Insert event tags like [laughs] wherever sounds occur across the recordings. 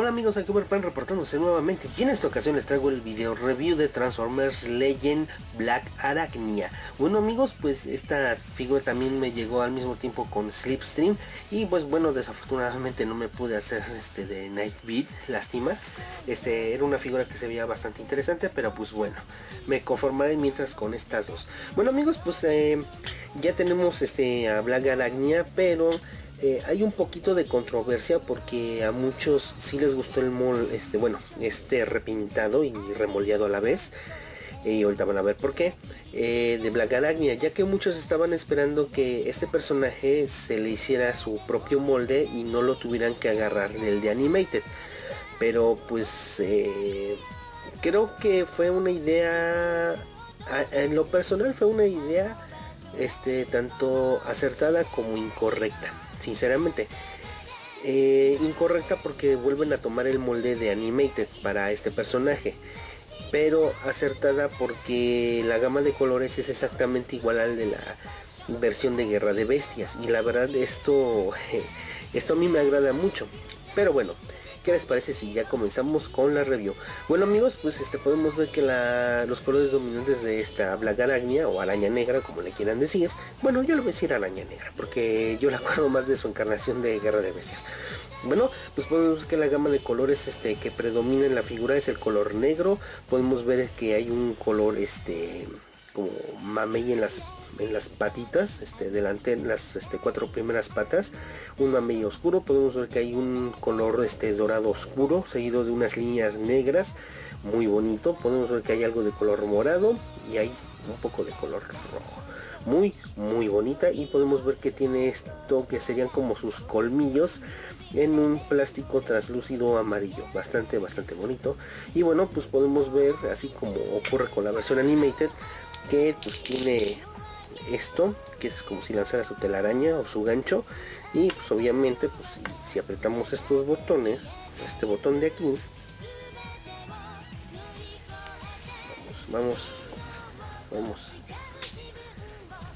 Hola amigos, aquí Pan reportándose nuevamente y en esta ocasión les traigo el video review de Transformers Legend Black Arachnia. Bueno amigos, pues esta figura también me llegó al mismo tiempo con Slipstream y pues bueno, desafortunadamente no me pude hacer este de Nightbeat, lástima. Este era una figura que se veía bastante interesante, pero pues bueno, me conformaré mientras con estas dos. Bueno amigos, pues eh, ya tenemos este a Black Arachnia, pero eh, hay un poquito de controversia porque a muchos sí les gustó el mol, este, bueno, este repintado y remoldeado a la vez. Y ahorita van a ver por qué. Eh, de Black Arachnia, ya que muchos estaban esperando que este personaje se le hiciera su propio molde y no lo tuvieran que agarrar del de Animated. Pero pues eh, creo que fue una idea, en lo personal fue una idea este, tanto acertada como incorrecta sinceramente. Eh, incorrecta porque vuelven a tomar el molde de Animated para este personaje. Pero acertada porque la gama de colores es exactamente igual al de la versión de Guerra de Bestias. Y la verdad esto, [laughs] esto a mí me agrada mucho. Pero bueno, ¿Qué les parece si ya comenzamos con la review? Bueno amigos, pues este podemos ver que los colores dominantes de esta Black Arachnia o araña negra, como le quieran decir, bueno yo le voy a decir araña negra, porque yo la acuerdo más de su encarnación de Guerra de Bestias. Bueno, pues podemos ver que la gama de colores este, que predomina en la figura es el color negro, podemos ver que hay un color este como mamey en las en las patitas, este, delante en las este, cuatro primeras patas, un mamey oscuro, podemos ver que hay un color este, dorado oscuro, seguido de unas líneas negras, muy bonito, podemos ver que hay algo de color morado y hay un poco de color rojo. Muy, muy bonita y podemos ver que tiene esto que serían como sus colmillos en un plástico translúcido amarillo bastante bastante bonito y bueno pues podemos ver así como ocurre con la versión animated que pues tiene esto que es como si lanzara su telaraña o su gancho y pues obviamente pues si, apretamos estos botones este botón de aquí vamos vamos vamos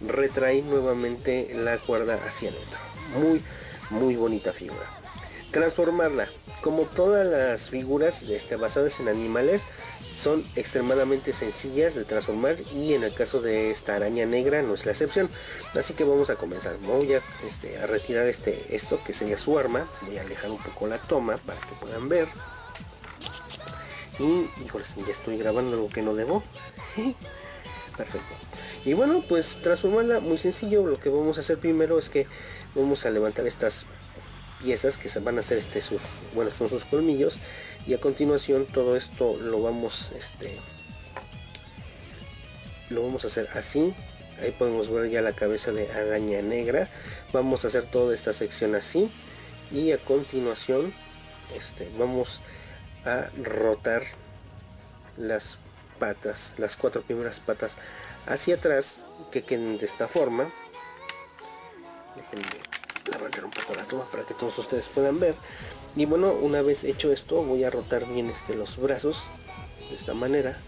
retrae nuevamente la cuerda hacia adentro. Muy muy bonita figura transformarla. Como todas las figuras este, basadas en animales son extremadamente sencillas de transformar y en el caso de esta araña negra no es la excepción. Así que vamos a comenzar voy a, este, a retirar este esto que sería su arma. Voy a alejar un poco la toma para que puedan ver. Y ya estoy grabando algo que no debo. [laughs] Perfecto. Y bueno pues transformarla muy sencillo. Lo que vamos a hacer primero es que vamos a levantar estas piezas que se van a hacer este sus bueno son sus colmillos y a continuación todo esto lo vamos este lo vamos a hacer así. Ahí podemos ver ya la cabeza de araña negra. Vamos a hacer toda esta sección así y a continuación este vamos a rotar las patas las cuatro primeras patas hacia atrás que queden de esta forma. Déjenme la toma para que todos ustedes puedan ver. Y bueno una vez hecho esto voy a rotar bien este los brazos de esta manera.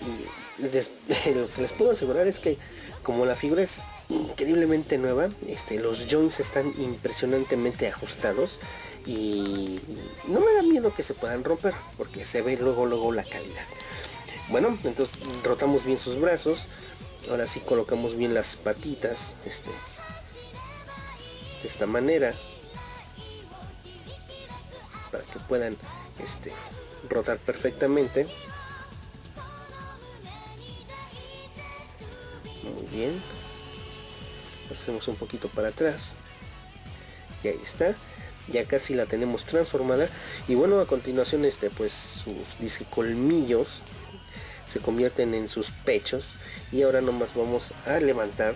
Y [laughs] lo que les puedo asegurar es que como la figura es increíblemente nueva este los joints están impresionantemente ajustados y no me da miedo que se puedan romper porque se ve luego luego la calidad. Bueno entonces rotamos bien sus brazos. Ahora sí colocamos bien las patitas este de esta manera para que puedan este, rotar perfectamente. Muy bien. Hacemos un poquito para atrás. Y ahí está. Ya casi la tenemos transformada. Y bueno a continuación este pues sus disque colmillos se convierten en sus pechos. Y ahora nomás vamos a levantar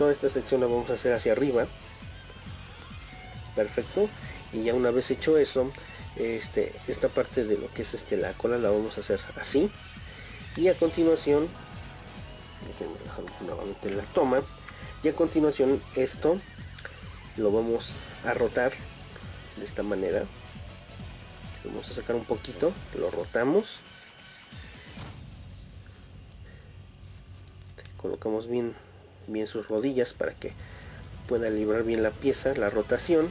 toda esta sección la vamos a hacer hacia arriba. Perfecto. Y ya una vez hecho eso este esta parte de lo que es este la cola la vamos a hacer así. Y a continuación nuevamente la toma. Y a continuación esto lo vamos a rotar de esta manera. Vamos a sacar un poquito lo rotamos. Colocamos bien bien sus rodillas para que pueda librar bien la pieza la rotación.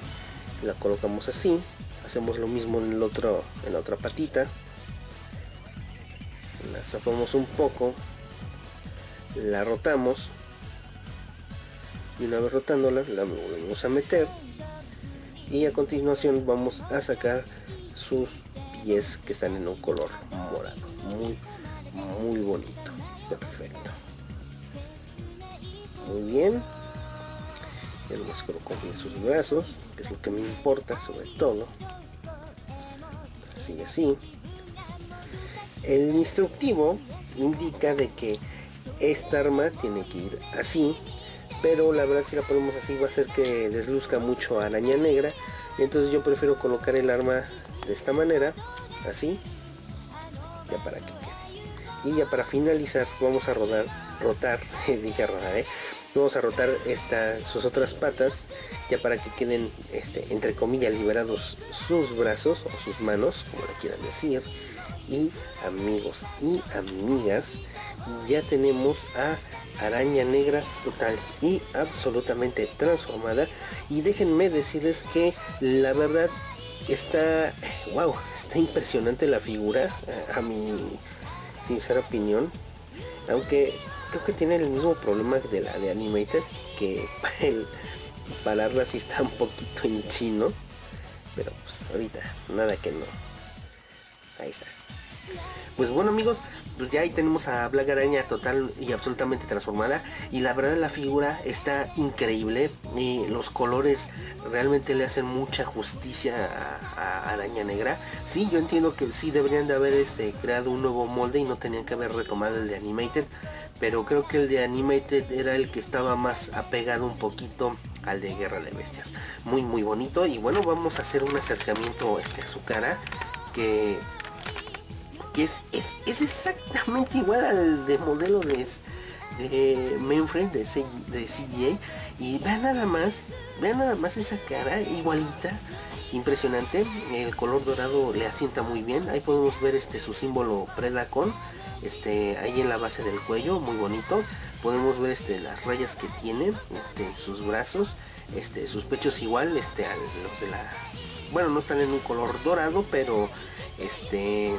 La colocamos así. Hacemos lo mismo en el otro en la otra patita. La zafamos un poco. La rotamos. Y una vez rotándola la volvemos a meter. Y a continuación vamos a sacar sus pies que están en un color morado. Muy muy bonito. Perfecto muy bien. Ya nomás coloco bien sus brazos que es lo que me importa sobre todo. Así así. El instructivo indica de que esta arma tiene que ir así pero la verdad si la ponemos así va a hacer que desluzca mucho araña negra. Entonces yo prefiero colocar el arma de esta manera así ya para que y ya para finalizar vamos a rodar rotar [laughs] dije rodar ¿eh? Vamos a rotar esta, sus otras patas ya para que queden este, entre comillas liberados sus brazos o sus manos como le quieran decir y amigos y amigas ya tenemos a araña negra total y absolutamente transformada y déjenme decirles que la verdad está wow está impresionante la figura a, mi sincera opinión aunque creo que tiene el mismo problema de la de animated que [laughs] el pararla si está un poquito en chino pero pues ahorita nada que no ahí está pues bueno amigos, pues ya ahí tenemos a Black Araña total y absolutamente transformada. Y la verdad la figura está increíble. Y los colores realmente le hacen mucha justicia a, Araña Negra. Sí, yo entiendo que sí deberían de haber este, creado un nuevo molde y no tenían que haber retomado el de Animated. Pero creo que el de Animated era el que estaba más apegado un poquito al de Guerra de Bestias. Muy muy bonito. Y bueno, vamos a hacer un acercamiento este, a su cara. Que que es, es, exactamente igual al de modelo de, de mainframe de, de CGA y vean nada más vean nada más esa cara igualita impresionante. El color dorado le asienta muy bien. Ahí podemos ver este su símbolo Predacon este ahí en la base del cuello muy bonito. Podemos ver este las rayas que tiene este, sus brazos este sus pechos igual este a los de la bueno no están en un color dorado pero este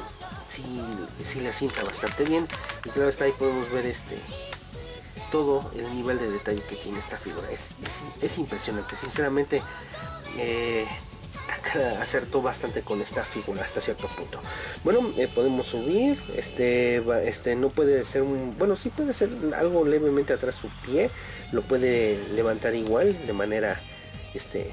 sí, le asienta bastante bien. Y claro está ahí podemos ver este todo el nivel de detalle que tiene esta figura. Es, es, impresionante sinceramente eh, acertó bastante con esta figura hasta cierto punto. Bueno eh, podemos subir este este no puede ser un bueno sí puede ser algo levemente atrás su pie lo puede levantar igual de manera este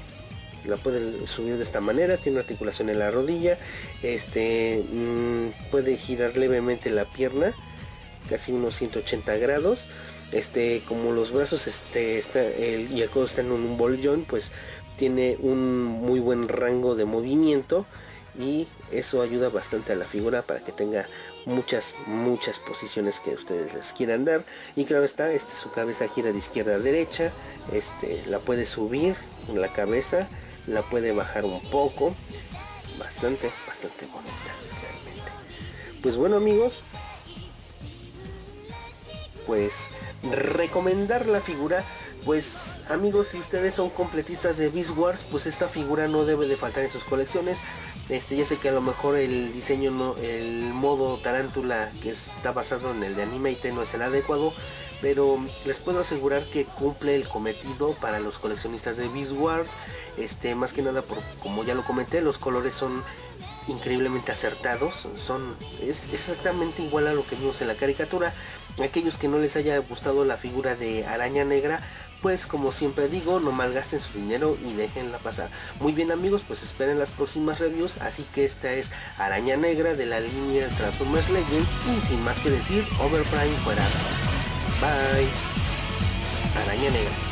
la pueden subir de esta manera tiene articulación en la rodilla este mm, puede girar levemente la pierna casi unos 180 grados este como los brazos este está el, y el codo están en un joint pues tiene un muy buen rango de movimiento y eso ayuda bastante a la figura para que tenga muchas muchas posiciones que ustedes les quieran dar. Y claro está este su cabeza gira de izquierda a derecha este la puede subir la cabeza la puede bajar un poco. Bastante bastante bonita realmente. Pues bueno amigos pues recomendar la figura pues amigos si ustedes son completistas de Beast Wars pues esta figura no debe de faltar en sus colecciones. Este ya sé que a lo mejor el diseño el modo tarántula que está basado en el de Animate no es el adecuado pero les puedo asegurar que cumple el cometido para los coleccionistas de Beast Wars. Este más que nada por como ya lo comenté los colores son increíblemente acertados son es exactamente igual a lo que vimos en la caricatura. Aquellos que no les haya gustado la figura de araña negra pues como siempre digo no malgasten su dinero y déjenla pasar muy bien amigos pues esperen las próximas reviews así que esta es araña negra de la línea Transformers Legends y sin más que decir Overprime fuera Bye. Araña negra.